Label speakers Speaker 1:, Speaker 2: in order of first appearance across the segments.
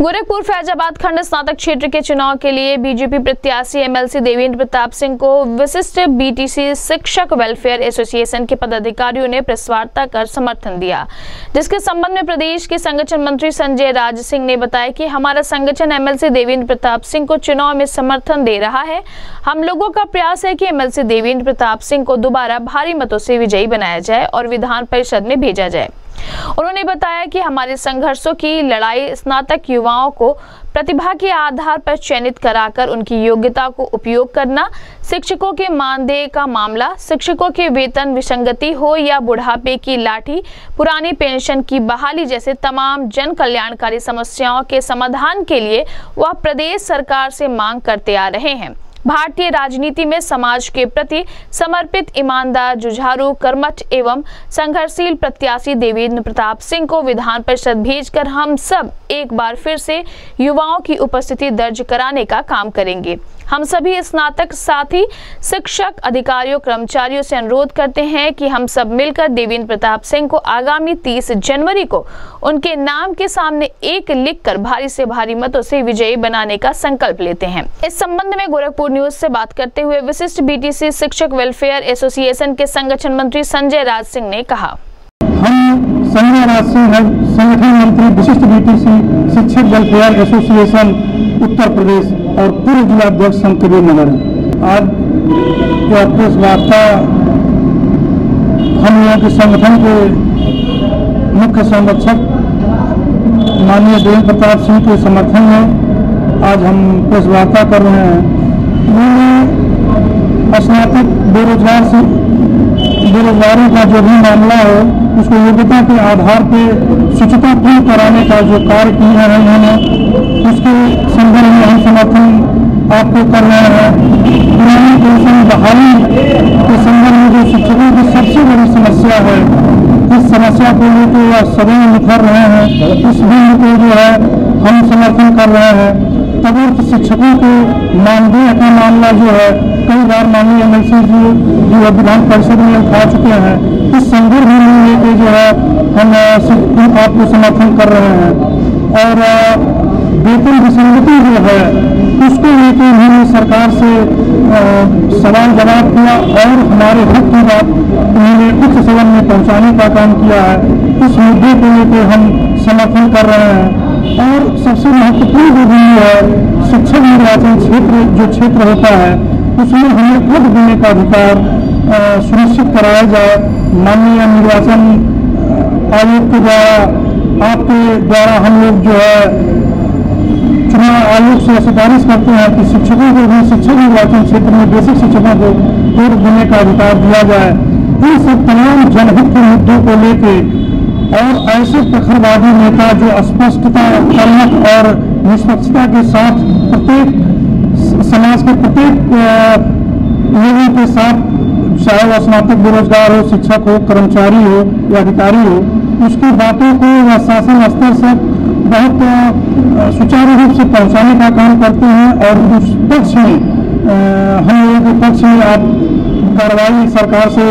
Speaker 1: गोरखपुर, फैजाबाद खंड स्नातक क्षेत्र के चुनाव के लिए बीजेपी प्रत्याशी एमएलसी देवेंद्र प्रताप सिंह को विशिष्ट बीटीसी शिक्षक वेलफेयर एसोसिएशन के पदाधिकारियों ने प्रेस वार्ता कर समर्थन दिया। जिसके संबंध में प्रदेश के संगठन मंत्री संजय राज सिंह ने बताया कि हमारा संगठन एमएलसी देवेंद्र प्रताप सिंह को चुनाव में समर्थन दे रहा है। हम लोगों का प्रयास है कि एमएलसी देवेंद्र प्रताप सिंह को दोबारा भारी मतों से विजयी बनाया जाए और विधान परिषद में भेजा जाए। उन्होंने बताया कि हमारे संघर्षों की लड़ाई स्नातक युवाओं को प्रतिभा के आधार पर चयनित कराकर उनकी योग्यता को उपयोग करना, शिक्षकों के मानदेय का मामला, शिक्षकों के वेतन विसंगति हो या बुढ़ापे की लाठी, पुरानी पेंशन की बहाली जैसे तमाम जन कल्याणकारी समस्याओं के समाधान के लिए वह प्रदेश सरकार से मांग करते आ रहे हैं। भारतीय राजनीति में समाज के प्रति समर्पित ईमानदार जुझारू, कर्मठ एवं संघर्षशील प्रत्याशी देवेंद्र प्रताप सिंह को विधान परिषद भेजकर हम सब एक बार फिर से युवाओं की उपस्थिति दर्ज कराने का काम करेंगे। हम सभी स्नातक साथी, शिक्षक, अधिकारियों, कर्मचारियों से अनुरोध करते हैं कि हम सब मिलकर देवेंद्र प्रताप सिंह को आगामी 30 जनवरी को उनके नाम के सामने एक लिखकर भारी से भारी मतों से विजयी बनाने का संकल्प लेते हैं। इस संबंध में गोरखपुर न्यूज़ से बात करते हुए विशिष्ट बीटीसी शिक्षक वेलफेयर एसोसिएशन के संगठन मंत्री संजय राज सिंह ने कहा।
Speaker 2: हम संजय राज सिंह संगठन मंत्री विशिष्ट बीटीसी शिक्षक वेलफेयर एसोसिएशन, उत्तर प्रदेश। और पूर्व जिला अध्यक्ष संत कबीर नगर आज यह प्रेस वार्ता हम यहाँ के संगठन के मुख्य संरक्षक माननीय देवेंद्र प्रताप सिंह के समर्थन में आज हम प्रेस वार्ता कर रहे हैं। उन्होंने स्नातक बेरोजगार से बेरोजगारी का जो भी मामला है, उसको योग्यता के आधार पर शुचिता पूर्ण कराने का जो कार्य किया है उन्होंने, उसके संदर्भ में हम समर्थन आपको कर रहे हैं। पुरानी पेंशन बहाली के संदर्भ में जो शिक्षकों की सबसे बड़ी समस्या है, इस समस्या को लेकर वह सभी निखर रहे हैं। इस बिल को जो है, हम समर्थन कर रहे हैं। तदर्थ शिक्षकों के मानदेय का मामला जो है, कई बार माननीय एम जी जो विधान परिषद में उठा चुके हैं, इस संदर्भ में लेके जो है, हम आपको समर्थन कर रहे हैं। और वेतन विसंगति जो है, उसको लेकर उन्होंने सरकार से सवाल जवाब किया और हमारे हक की बात उन्होंने उच्च सदन में पहुँचाने का काम किया है। इस मुद्दे को लेकर हम समर्थन कर रहे हैं। और सबसे महत्वपूर्ण जो बिंदु है शिक्षक निर्वाचन क्षेत्र, जो क्षेत्र होता है, उसमें हमें वोट देने का अधिकार सुनिश्चित कराया जाए। माननीय निर्वाचन आयोग के द्वारा, आपके द्वारा हम लोग जो है, चुनाव आयोग से सिफारिश करते हैं कि शिक्षकों को भी शिक्षक निर्वाचन क्षेत्र में बेसिक शिक्षकों को वोट देने का अधिकार दिया जाए। इन सब तमाम जनहित के मुद्दों को लेकर और ऐसे प्रखरवादी नेता जो स्पष्टता कर्मठ और निष्पक्षता के साथ प्रत्येक समाज के प्रत्येक लोगों के साथ चाहे वह स्नातक बेरोजगार हो शिक्षक हो कर्मचारी हो या अधिकारी हो उसकी बातों को या शासन स्तर से बहुत सुचारू रूप से पहुँचाने का काम करते हैं और उस पक्ष में हम लोगों के पक्ष में आप कार्रवाई सरकार से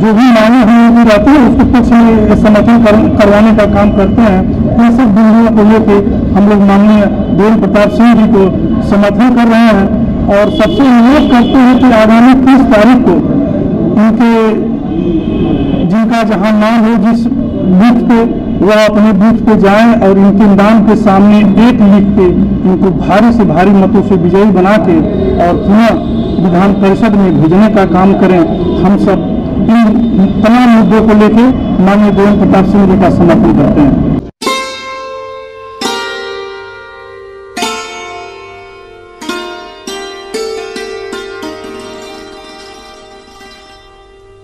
Speaker 2: जो भी मांगे हम लोगों रहती है उसके पक्ष में समर्थन कर, करवाने का काम करते हैं। इन सब बिंदुओं को लेकर हम लोग माननीय देव प्रताप सिंह जी को समर्थन कर रहे हैं। और सबसे अनुरोध करते हैं कि आगामी तीस तारीख को उनके, जिनका जहाँ नाम हो जिस बूथ पे वह अपने बूथ पे जाएँ और इनके नाम के सामने एक लिख के इनको भारी से भारी मतों से विजयी बना के और पुनः विधान परिषद में भेजने का काम करें। हम सब इन तमाम मुद्दों को लेकर माननीय गोविंद प्रताप सिंह जी का समर्थन करते हैं।